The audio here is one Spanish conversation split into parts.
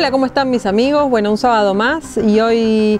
Hola, ¿cómo están mis amigos? Bueno, un sábado más y hoy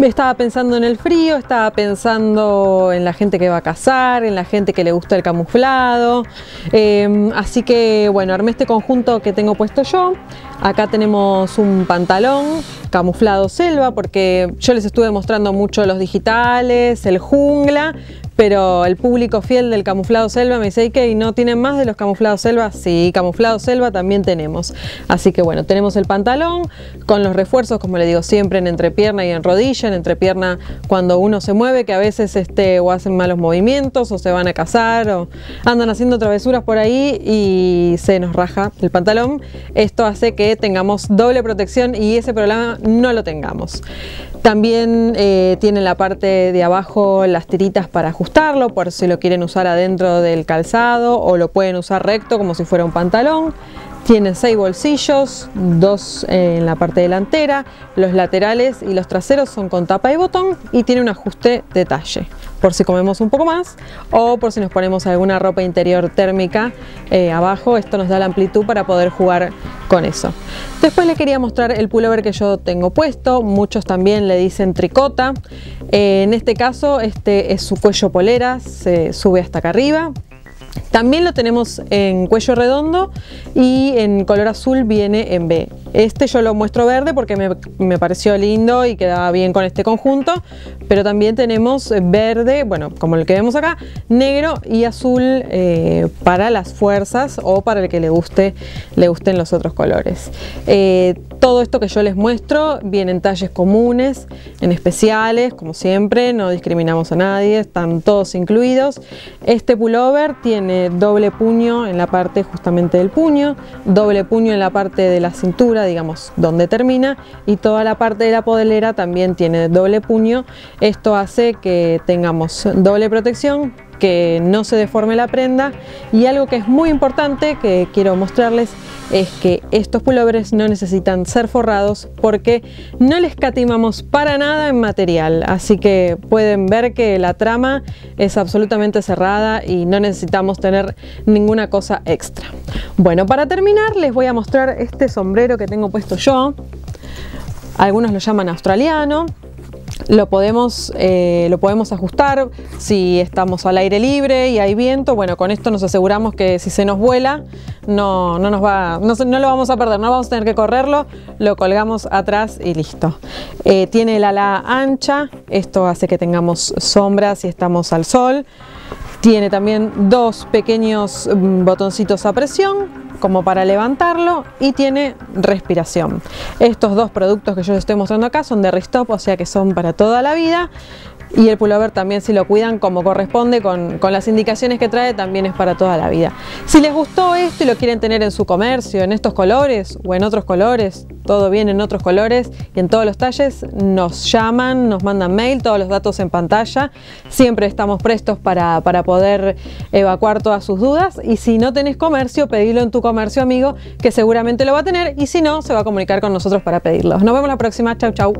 estaba pensando en el frío, estaba pensando en la gente que va a cazar, en la gente que le gusta el camuflado. Em, así que bueno, armé este conjunto que tengo puesto yo. Acá tenemos un pantalón camuflado selva porque yo les estuve mostrando mucho los digitales, el jungla, pero el público fiel del camuflado selva me dice que no tienen más de los camuflados selva. Sí, camuflado selva también tenemos. Así que bueno, tenemos el pantalón con los refuerzos, como le digo siempre, en entrepierna y en rodilla, en entrepierna cuando uno se mueve, que a veces este, o hacen malos movimientos o se van a cazar o andan haciendo travesuras por ahí y se nos raja el pantalón. Esto hace que tengamos doble protección y ese problema no lo tengamos. También eh, tiene la parte de abajo las tiritas para ajustarlo, por si lo quieren usar adentro del calzado o lo pueden usar recto como si fuera un pantalón. Tiene seis bolsillos, dos en la parte delantera, los laterales y los traseros son con tapa y botón y tiene un ajuste de talle por si comemos un poco más o por si nos ponemos alguna ropa interior térmica eh, abajo, esto nos da la amplitud para poder jugar con eso. Después le quería mostrar el pullover que yo tengo puesto, muchos también le dicen tricota, eh, en este caso este es su cuello polera, se sube hasta acá arriba, también lo tenemos en cuello redondo y en color azul viene en B. Este yo lo muestro verde porque me, pareció lindo y quedaba bien con este conjunto, pero también tenemos verde, bueno, como el que vemos acá, negro y azul eh, para las fuerzas o para el que le guste, le gusten los otros colores. Eh, todo esto que yo les muestro viene en talles comunes, en especiales, como siempre, no discriminamos a nadie, están todos incluidos. Este pullover tiene doble puño en la parte justamente del puño, doble puño en la parte de la cintura, digamos, donde termina, y toda la parte de la podelera también tiene doble puño. Esto hace que tengamos doble protección, que no se deforme la prenda. Y algo que es muy importante que quiero mostrarles es que estos pullovers no necesitan ser forrados porque no les catimamos para nada en material. Así que pueden ver que la trama es absolutamente cerrada y no necesitamos tener ninguna cosa extra. Bueno para terminar les voy a mostrar este sombrero que tengo puesto yo. Algunos lo llaman australiano lo podemos, eh, lo podemos ajustar si estamos al aire libre y hay viento. Bueno, con esto nos aseguramos que si se nos vuela no, no, nos va, no, no lo vamos a perder, no vamos a tener que correrlo, lo colgamos atrás y listo. Eh, tiene el ala ancha, esto hace que tengamos sombra si estamos al sol. Tiene también dos pequeños mm, botoncitos a presión como para levantarlo y tiene respiración. Estos dos productos que yo les estoy mostrando acá son de Ristop, o sea que son para toda la vida y el pullover también si lo cuidan como corresponde con, con, las indicaciones que trae también es para toda la vida. Si les gustó esto y lo quieren tener en su comercio, en estos colores o en otros colores, todo bien en otros colores y en todos los talles, nos llaman, nos mandan mail, todos los datos en pantalla. Siempre estamos prestos para, para poder evacuar todas sus dudas y si no tenés comercio, pedilo en tu comercio amigo que seguramente lo va a tener y si no, se va a comunicar con nosotros para pedirlo. Nos vemos la próxima, chau chau.